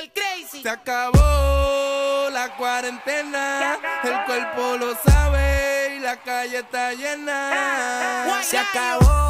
el crazy. Se acabó la cuarentena, el cuerpo lo sabe y la calle está llena. Se acabó